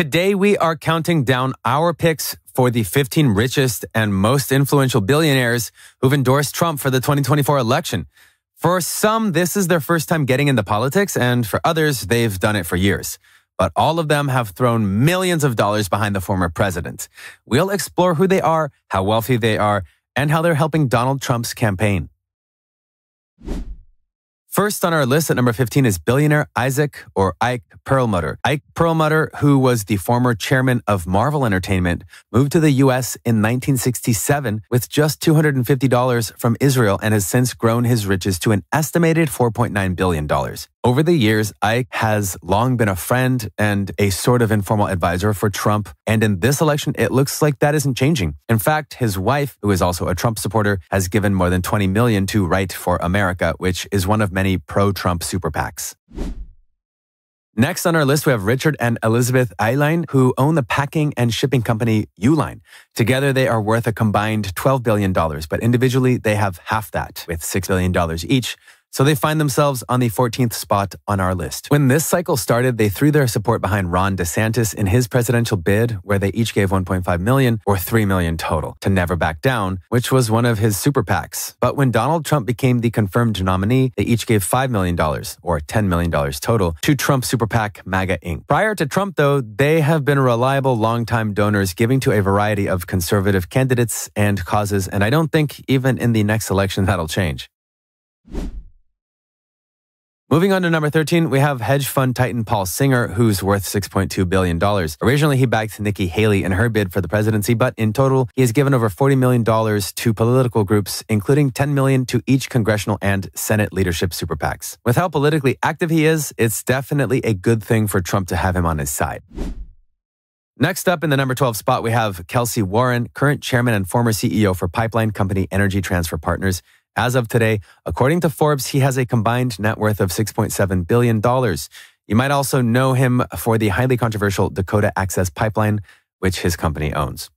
Today, we are counting down our picks for the 15 richest and most influential billionaires who've endorsed Trump for the 2024 election. For some, this is their first time getting into politics, and for others, they've done it for years. But all of them have thrown millions of dollars behind the former president. We'll explore who they are, how wealthy they are, and how they're helping Donald Trump's campaign. First on our list at number 15 is billionaire Isaac or Ike Perlmutter. Ike Perlmutter, who was the former chairman of Marvel Entertainment, moved to the U.S. in 1967 with just $250 from Israel and has since grown his riches to an estimated $4.9 billion. Over the years, Ike has long been a friend and a sort of informal advisor for Trump. And in this election, it looks like that isn't changing. In fact, his wife, who is also a Trump supporter, has given more than 20 million to Right for America, which is one of many pro-Trump super PACs. Next on our list, we have Richard and Elizabeth Uihlein, who own the packing and shipping company Uline. Together, they are worth a combined $12 billion, but individually, they have half that, with $6 billion each. So they find themselves on the 14th spot on our list. When this cycle started, they threw their support behind Ron DeSantis in his presidential bid, where they each gave 1.5 million or 3 million total to never back down, which was one of his super PACs. But when Donald Trump became the confirmed nominee, they each gave $5 million or $10 million total to Trump super PAC MAGA Inc. Prior to Trump, though, they have been reliable longtime donors giving to a variety of conservative candidates and causes, and I don't think even in the next election that'll change. Moving on to number 13, we have hedge fund titan Paul Singer, who's worth $6.2 billion. Originally, he backed Nikki Haley in her bid for the presidency, but in total, he has given over $40 million to political groups, including 10 million to each congressional and Senate leadership super PACs. With how politically active he is, it's definitely a good thing for Trump to have him on his side. Next up in the number 12 spot, we have Kelcy Warren, current chairman and former CEO for pipeline company Energy Transfer Partners. As of today, according to Forbes, he has a combined net worth of $6.7 billion. You might also know him for the highly controversial Dakota Access Pipeline, which his company owns.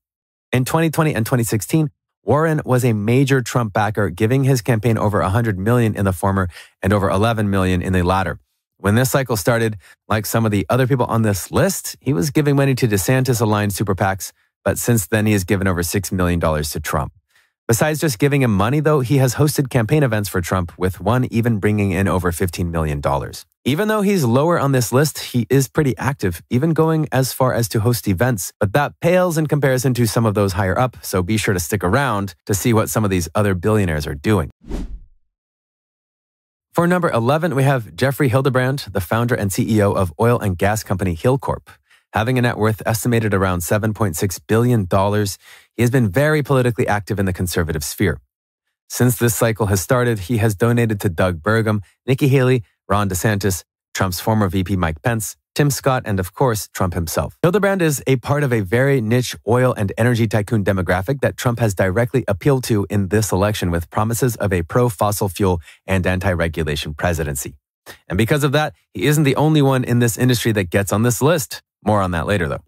In 2020 and 2016, Warren was a major Trump backer, giving his campaign over 100 million in the former and over 11 million in the latter. When this cycle started, like some of the other people on this list, he was giving money to DeSantis aligned super PACs, but since then he has given over $6 million to Trump. Besides just giving him money, though, he has hosted campaign events for Trump, with one even bringing in over $15 million. Even though he's lower on this list, he is pretty active, even going as far as to host events. But that pales in comparison to some of those higher up, so be sure to stick around to see what some of these other billionaires are doing. For number 11, we have Jeffrey Hildebrand, the founder and CEO of oil and gas company Hilcorp. Having a net worth estimated around $7.6 billion, he has been very politically active in the conservative sphere. Since this cycle has started, he has donated to Doug Burgum, Nikki Haley, Ron DeSantis, Trump's former VP Mike Pence, Tim Scott, and of course, Trump himself. Hildebrand is a part of a very niche oil and energy tycoon demographic that Trump has directly appealed to in this election with promises of a pro fossil fuel and anti regulation presidency. And because of that, he isn't the only one in this industry that gets on this list. More on that later, though.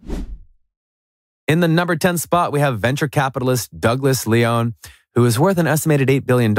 In the number 10 spot, we have venture capitalist Douglas Leone, who is worth an estimated $8 billion.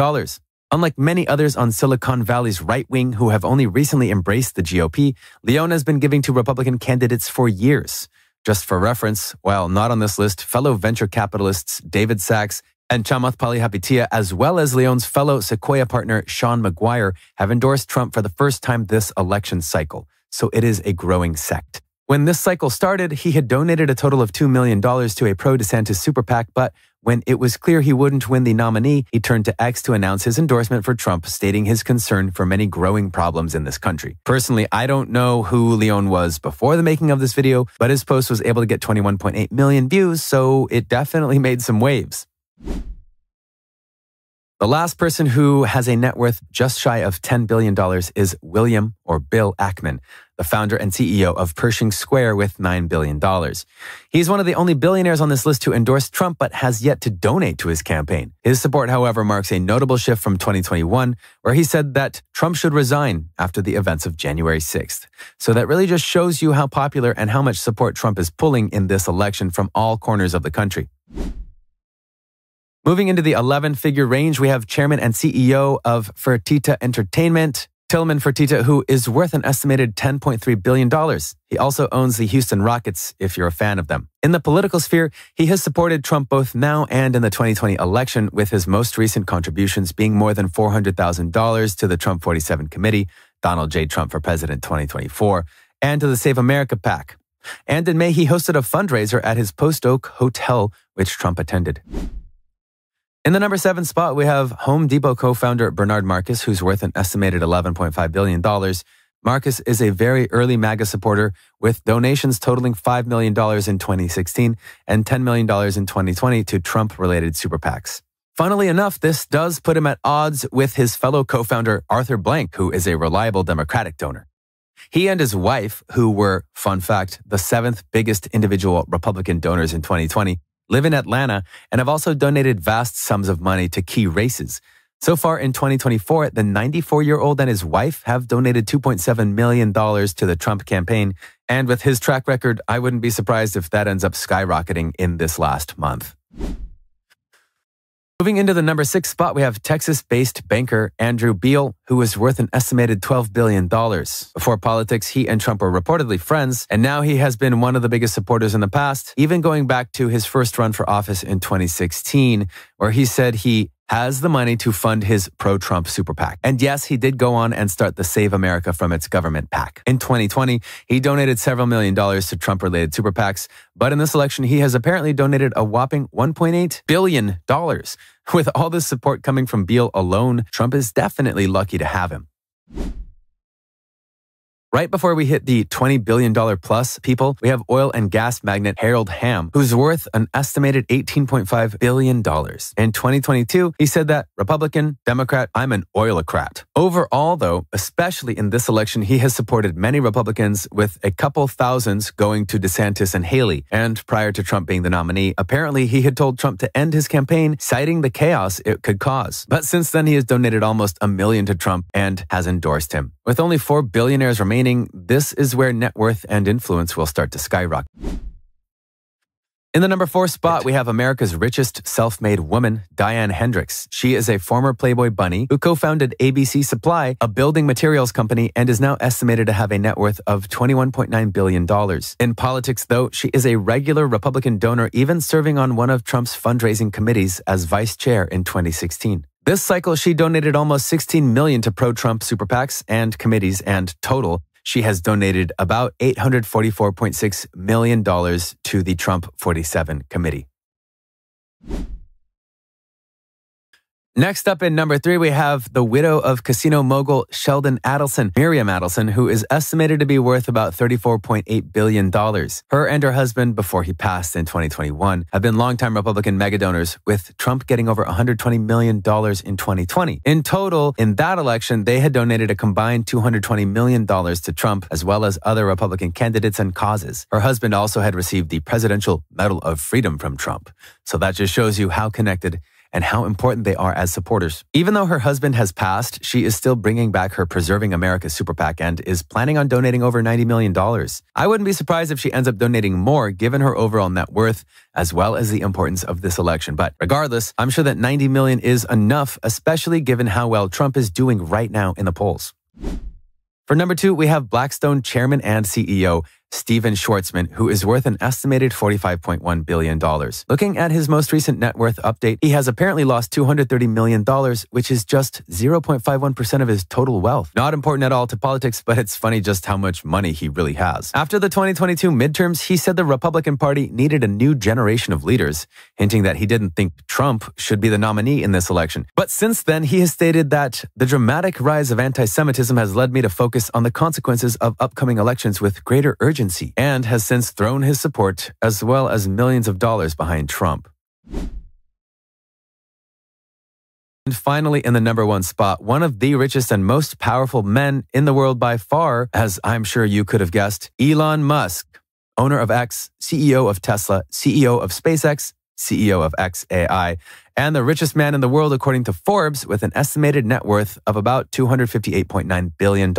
Unlike many others on Silicon Valley's right wing who have only recently embraced the GOP, Leone has been giving to Republican candidates for years. Just for reference, while not on this list, fellow venture capitalists David Sacks and Chamath Palihapitiya, as well as Leone's fellow Sequoia partner Shaun Maguire, have endorsed Trump for the first time this election cycle. So it is a growing sect. When this cycle started, he had donated a total of $2 million to a pro DeSantis super PAC, but when it was clear he wouldn't win the nominee, he turned to X to announce his endorsement for Trump, stating his concern for many growing problems in this country. Personally, I don't know who Leon was before the making of this video, but his post was able to get 21.8 million views, so it definitely made some waves. The last person who has a net worth just shy of $10 billion is William or Bill Ackman, the founder and CEO of Pershing Square with $9 billion. He's one of the only billionaires on this list to endorse Trump, but has yet to donate to his campaign. His support, however, marks a notable shift from 2021, where he said that Trump should resign after the events of January 6th. So that really just shows you how popular and how much support Trump is pulling in this election from all corners of the country. Moving into the 11 figure range, we have chairman and CEO of Fertitta Entertainment, Tillman Fertitta, who is worth an estimated $10.3 billion. He also owns the Houston Rockets, if you're a fan of them. In the political sphere, he has supported Trump both now and in the 2020 election, with his most recent contributions being more than $400,000 to the Trump 47 Committee, Donald J. Trump for President 2024, and to the Save America PAC. And in May, he hosted a fundraiser at his Post Oak Hotel, which Trump attended. In the number seven spot, we have Home Depot co founder Bernard Marcus, who's worth an estimated $11.5 billion. Marcus is a very early MAGA supporter with donations totaling $5 million in 2016 and $10 million in 2020 to Trump related super PACs. Funnily enough, this does put him at odds with his fellow co founder Arthur Blank, who is a reliable Democratic donor. He and his wife, who were, fun fact, the seventh biggest individual Republican donors in 2020, live in Atlanta, and have also donated vast sums of money to key races. So far in 2024, the 94 year old and his wife have donated $2.7 million to the Trump campaign. And with his track record, I wouldn't be surprised if that ends up skyrocketing in this last month. Moving into the number six spot, we have Texas based banker Andrew Beal, who is worth an estimated $12 billion. Before politics, he and Trump were reportedly friends, and now he has been one of the biggest supporters in the past, even going back to his first run for office in 2016, where he said he has the money to fund his pro Trump super PAC. And yes, he did go on and start the Save America from its government PAC. In 2020, he donated several million dollars to Trump related super PACs, but in this election, he has apparently donated a whopping $1.8 billion. With all this support coming from Beal alone, Trump is definitely lucky to have him. Right before we hit the $20 billion plus people, we have oil and gas magnate Harold Hamm, who's worth an estimated $18.5 billion. In 2022, he said that Republican, Democrat, I'm an oilocrat. Overall, though, especially in this election, he has supported many Republicans with a couple thousands going to DeSantis and Haley. And prior to Trump being the nominee, apparently he had told Trump to end his campaign, citing the chaos it could cause. But since then, he has donated almost a million to Trump and has endorsed him. With only four billionaires remaining, this is where net worth and influence will start to skyrocket. In the number four spot, we have America's richest self made woman, Diane Hendricks. She is a former Playboy bunny who co founded ABC Supply, a building materials company, and is now estimated to have a net worth of $21.9 billion. In politics, though, she is a regular Republican donor, even serving on one of Trump's fundraising committees as vice chair in 2016. This cycle, she donated almost 16 million to pro-Trump super PACs and committees, and total, she has donated about $844.6 million to the Trump 47 committee. Next up in number three, we have the widow of casino mogul Sheldon Adelson, Miriam Adelson, who is estimated to be worth about $34.8 billion. Her and her husband, before he passed in 2021, have been longtime Republican mega donors, with Trump getting over $120 million in 2020. In total, in that election, they had donated a combined $220 million to Trump, as well as other Republican candidates and causes. Her husband also had received the Presidential Medal of Freedom from Trump. So that just shows you how connected and how important they are as supporters. Even though her husband has passed, she is still bringing back her Preserving America super PAC and is planning on donating over $90 million. I wouldn't be surprised if she ends up donating more given her overall net worth as well as the importance of this election. But regardless, I'm sure that 90 million is enough, especially given how well Trump is doing right now in the polls. For number two, we have Blackstone chairman and CEO Stephen Schwarzman, who is worth an estimated $45.1 billion. Looking at his most recent net worth update, he has apparently lost $230 million, which is just 0.51% of his total wealth. Not important at all to politics, but it's funny just how much money he really has. After the 2022 midterms, he said the Republican Party needed a new generation of leaders, hinting that he didn't think Trump should be the nominee in this election. But since then, he has stated that the dramatic rise of anti Semitism has led me to focus on the consequences of upcoming elections with greater urgency and has since thrown his support as well as millions of dollars behind Trump. And finally, in the number one spot, one of the richest and most powerful men in the world by far, as I'm sure you could have guessed, Elon Musk, owner of X, CEO of Tesla, CEO of SpaceX, CEO of XAI, and the richest man in the world according to Forbes with an estimated net worth of about $258.9 billion.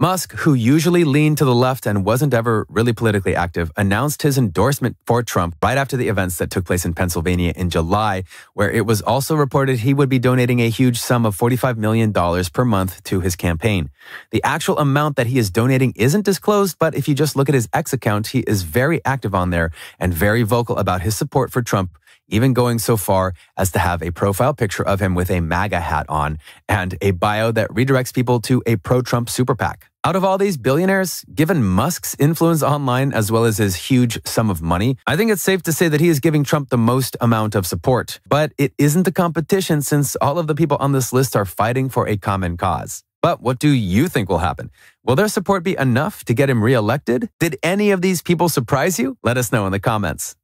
Musk, who usually leaned to the left and wasn't ever really politically active, announced his endorsement for Trump right after the events that took place in Pennsylvania in July, where it was also reported he would be donating a huge sum of $45 million per month to his campaign. The actual amount that he is donating isn't disclosed, but if you just look at his X account, he is very active on there and very vocal about his support for Trump even going so far as to have a profile picture of him with a MAGA hat on and a bio that redirects people to a pro Trump super PAC. Out of all these billionaires, given Musk's influence online as well as his huge sum of money, I think it's safe to say that he is giving Trump the most amount of support. But it isn't a competition since all of the people on this list are fighting for a common cause. But what do you think will happen? Will their support be enough to get him reelected? Did any of these people surprise you? Let us know in the comments.